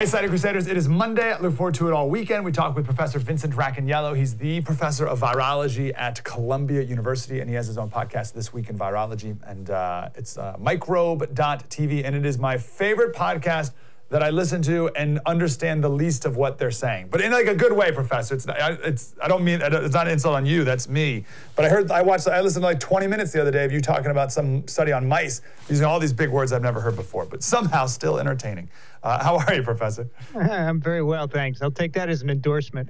Hey, Cider Crusaders, it is Monday. I look forward to it all weekend. We talk with Professor Vincent Racaniello. He's the professor of virology at Columbia University, and he has his own podcast, This Week in Virology. And uh, it's uh, microbe.tv, and it is my favorite podcast that I listen to and understand the least of what they're saying. But in like a good way, Professor. It's, I, it's, I don't mean, it's not an insult on you, that's me. But I heard, I watched, I listened to like 20 minutes the other day of you talking about some study on mice using all these big words I've never heard before, but somehow still entertaining. Uh, how are you, Professor? I'm very well, thanks. I'll take that as an endorsement.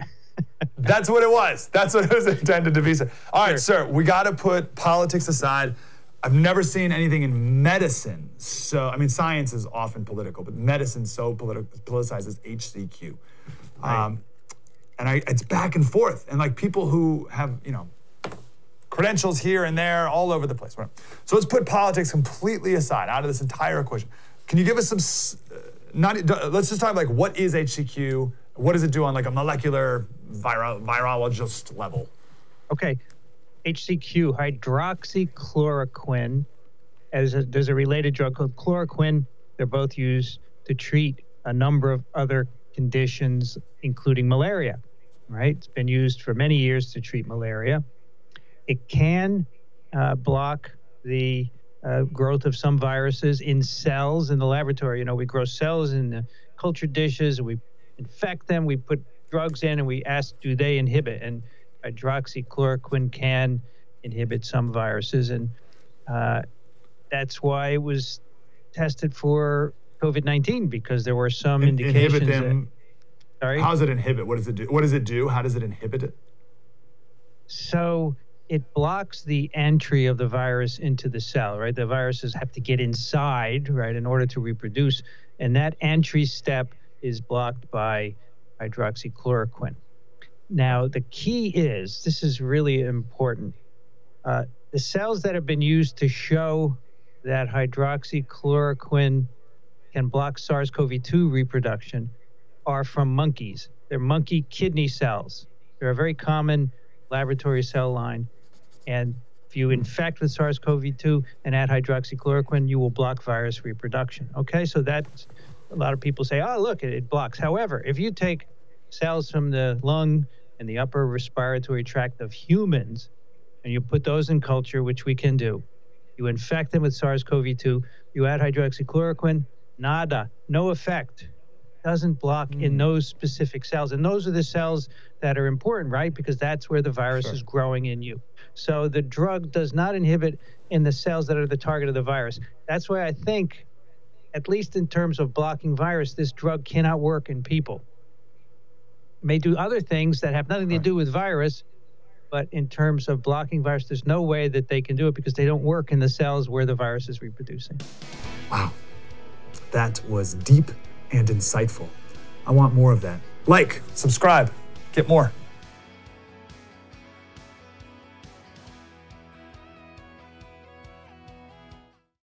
That's what it was. That's what it was intended to be. All right, sure. sir, we got to put politics aside. I've never seen anything in medicine. So, I mean, science is often political, but medicine so politi- politicized as HCQ. Right. Um, and I, it's back and forth. And like people who have, you know, credentials here and there, all over the place. So let's put politics completely aside out of this entire equation. Can you give us some? Uh, not let's just talk like what is HCQ? What does it do on like a molecular viro- virologist level? Okay, HCQ hydroxychloroquine. As a, there's a related drug called chloroquine. They're both used to treat a number of other conditions, including malaria. Right? It's been used for many years to treat malaria. It can uh, block the uh, growth of some viruses in cells in the laboratory. You know, we grow cells in the culture dishes, we infect them, we put drugs in, and we ask, do they inhibit? And hydroxychloroquine can inhibit some viruses, and uh, that's why it was tested for COVID nineteen because there were some In, indications. Inhibit them. That, sorry. How does it inhibit? What does it do? What does it do? How does it inhibit it? So it blocks the entry of the virus into the cell, right? The viruses have to get inside, right, in order to reproduce. And that entry step is blocked by hydroxychloroquine. Now, the key is this is really important. Uh, the cells that have been used to show that hydroxychloroquine can block SARS CoV 2 reproduction are from monkeys. They're monkey kidney cells. They're a very common laboratory cell line. And if you infect with SARS CoV 2 and add hydroxychloroquine, you will block virus reproduction. Okay, so that's a lot of people say, oh, look, it, it blocks. However, if you take cells from the lung and the upper respiratory tract of humans and you put those in culture, which we can do, you infect them with SARS CoV 2, you add hydroxychloroquine, nada, no effect doesn't block mm. in hmm. those specific cells. And those are the cells that are important, right? Because that's where the virus sure. is growing in you. So the drug does not inhibit in the cells that are the target of the virus. That's why I think, at least in terms of blocking virus, this drug cannot work in people. May do other things that have nothing right. to do with virus, but in terms of blocking virus, there's no way that they can do it because they don't work in the cells where the virus is reproducing. Wow. That was deep and insightful. I want more of that. Like, subscribe, get more.